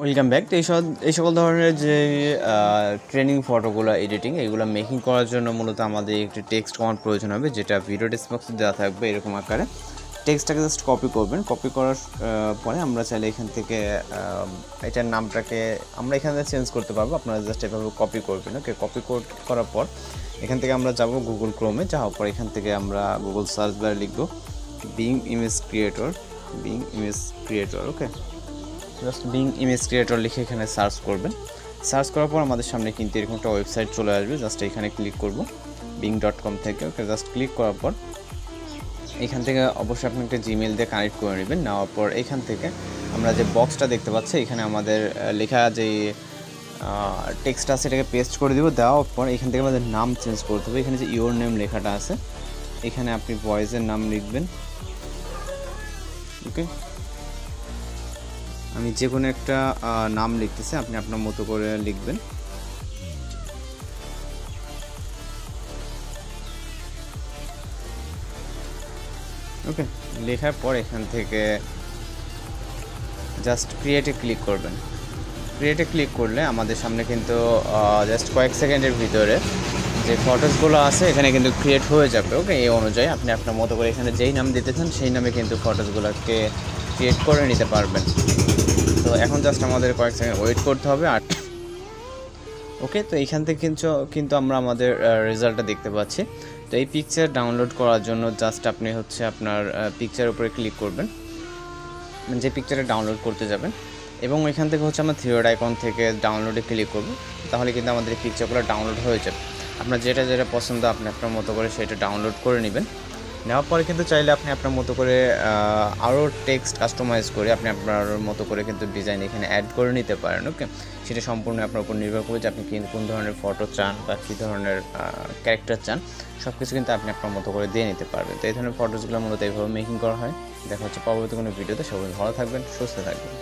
Welcome back তো এই সব এই সকল ধরনের যে ট্রেনিং ফটোগুলো এডিটিং এগুলো মেকিং করার জন্য মূলত আমাদের একটি টেক্সট কমান্ড প্রয়োজন হবে, যেটা ভিডিও ডিসবক্সে দেওয়া থাকবে এরকম আকারে। টেক্সটটাকে জাস্ট কপি করবেন। কপি করার পরে আমরা চাইলে এখান থেকে এটার নামটাকে আমরা এখানে চেঞ্জ করতে পারব। আপনারা জাস্ট এভাবে কপি করবেন ওকে কপি করার পর এখান থেকে আমরা যাব গুগল ক্রোমে যাওয়ার পর এখান থেকে আমরা গুগল সার্চ বারে লিখব Bing image creator Bing image creator okay just Bing image creator লিখে এখানে সার্চ করবেন। সার্চ করার পর আমাদের সামনে কিন্তু এরকম একটা ওয়েবসাইট চলে আসবে, জাস্ট এখানে ক্লিক করব বিং ডট কম থেকে। ওকে, জাস্ট ক্লিক করার পর এখান থেকে অবশ্যই আপনি একটা জিমেল দিয়ে কানেক্ট করে নেবেন। নেওয়ার পর এখান থেকে আমরা যে বক্সটা দেখতে পাচ্ছি, এখানে আমাদের লেখা যে টেক্সট আছে, এটাকে পেস্ট করে দিব। দেওয়ার পর এখান থেকে আমাদের নাম চেঞ্জ করতে হবে। এখানে যে ইওর নেম লেখাটা আছে, এখানে আপনি বয়েজের নাম লিখবেন। ওকে আমি যে কোনো একটা নাম লিখতেছি, আপনি আপনার মতো করে লিখবেন। ওকে, লেখার পর এখান থেকে জাস্ট ক্রিয়েটে ক্লিক করবেন। ক্রিয়েটে ক্লিক করলে আমাদের সামনে কিন্তু জাস্ট কয়েক সেকেন্ডের ভিতরে যে ফটোসগুলো আছে, এখানে কিন্তু ক্রিয়েট হয়ে যাবে, ওকে? এই অনুযায়ী আপনি আপনার মতো করে এখানে যেই নাম দিতে চান, সেই নামে কিন্তু ফটোসগুলোকে ক্রিয়েট করে নিতে পারবেন। তো এখন জাস্ট আমাদের কয়েক সেকেন্ড ওয়েট করতে হবে আর ওকে তো এইখান থেকে কিন্তু কিন্তু আমরা আমাদের রেজাল্টটা দেখতে পাচ্ছি। তো এই পিকচার ডাউনলোড করার জন্য জাস্ট আপনি হচ্ছে আপনার পিকচার উপরে ক্লিক করবেন। মানে যে পিকচারে ডাউনলোড করতে যাবেন। এবং এখান থেকে হচ্ছে আমরা থিওড আইকন থেকে ডাউনলোডে ক্লিক করব। তাহলে কিন্তু আমাদের পিকচারগুলো ডাউনলোড হয়ে যাবে। আপনার যেটা যেটা পছন্দ আপনি আপনার মতো করে সেটা ডাউনলোড করে নেবেন। নেওয়ার পরে কিন্তু চাইলে আপনি আপনার মতো করে আরও টেক্সট কাস্টমাইজ করে আপনি আপনার মতো করে কিন্তু ডিজাইন এখানে অ্যাড করে নিতে পারেন ওকে সেটা সম্পূর্ণ আপনার উপর নির্ভর করে যে আপনি কোন ধরনের ফটো চান বা কী ধরনের ক্যারেক্টার চান সব কিছু কিন্তু আপনি আপনার মতো করে দিয়ে নিতে পারবেন। তো এই ধরনের ফটোসগুলো মূলত এইভাবে মেকিং করা হয়। দেখা হচ্ছে পরবর্তী কোনো ভিডিওতে সবাই ভালো থাকবেন, সুস্থ থাকবেন।